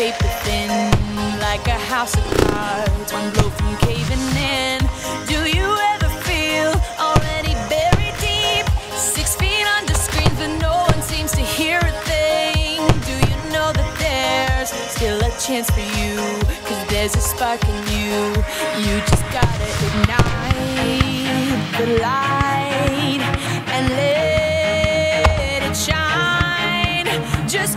paper thin, like a house of cards, one blow from caving in? Do you ever feel already buried deep, six feet under screens, but no one seems to hear a thing? Do you know that there's still a chance for you? Cause there's a spark in you, you just gotta ignite the light and let it shine. Just